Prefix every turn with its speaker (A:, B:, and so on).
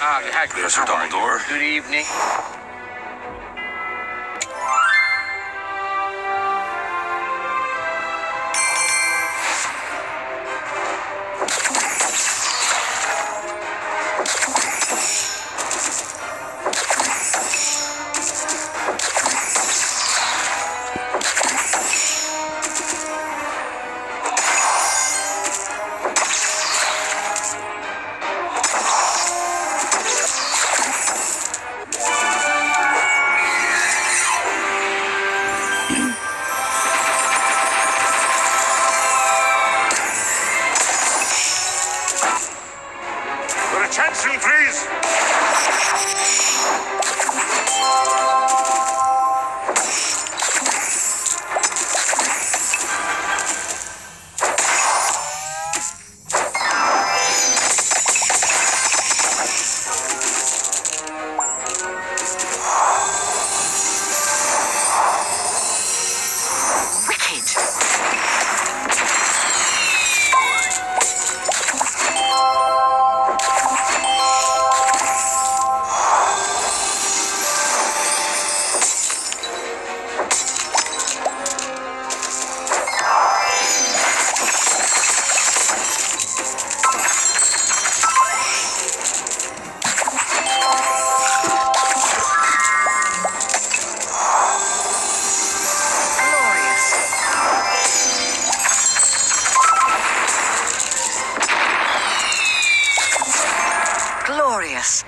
A: Ah, Hagrid,
B: Professor
A: how are you?
B: Dumbledore.
A: Good evening.
C: Attention, please.
D: Glorious.